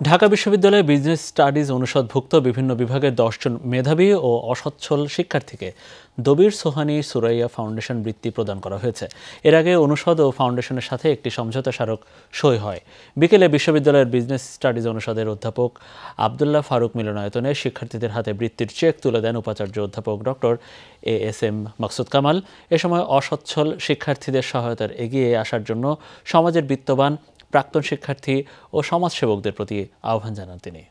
ঢাকা বিশ্ববিদ্যালয়ে business studies অনুষদভুক্ত বিভিন্ন বিভাগের দশজন মেধাবী ও অসচ্ছল শিক্ষার্থীকে দবির সোহানি সুরাইয়া ফাউন্ডেশন বৃত্তি প্রদান করা হয়েছে। এর আগে অনুষদ ও ফাউন্ডেশনের সাথে একটি সমঝোতা স্মারক সই হয়। বিকেলে বিশ্ববিদ্যালয়ের বিজনেস স্টাডিজ অনুষদের অধ্যাপক আবদুল্লাহ ফারুক মিলনায়তনে শিক্ষার্থীদের হাতে বৃত্তির চেক তুলে দেন উপাচার্য অধ্যাপক doctor A S M Maksud Kamal. এ সময় অসচ্ছল শিক্ষার্থীদের সহায়তার এগিয়ে আসার জন্য সমাজের বিত্তবান প্রাক্তন শিক্ষার্থী ও সমাজসেবকদের প্রতি আহ্বান জানান তিনি।